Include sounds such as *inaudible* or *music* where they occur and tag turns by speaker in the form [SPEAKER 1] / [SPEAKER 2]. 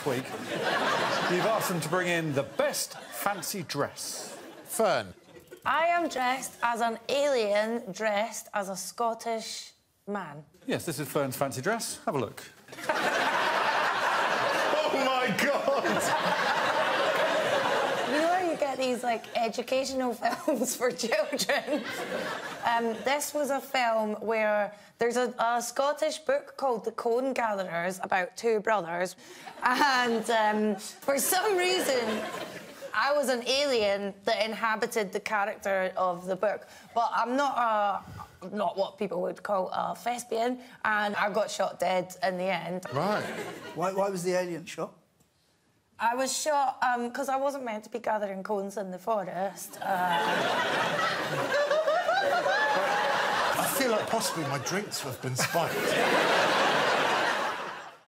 [SPEAKER 1] last week. You've asked them to bring in the best fancy dress.
[SPEAKER 2] Fern.
[SPEAKER 3] I am dressed as an alien dressed as a Scottish man.
[SPEAKER 1] Yes, this is Fern's fancy dress. Have a look. *laughs*
[SPEAKER 2] Oh my God!
[SPEAKER 3] These like educational *laughs* films for children? Um, this was a film where there's a, a Scottish book called The Cone Gatherers about two brothers, and um, for some reason. I was an alien that inhabited the character of the book, but I'm not a not what people would call a thespian, and I got shot dead in the end.
[SPEAKER 2] Right.
[SPEAKER 4] Why, why was the alien shot?
[SPEAKER 3] I was shot because I wasn't meant to be gathering cones in the forest. Uh,
[SPEAKER 2] I feel like possibly my drinks have been spiked.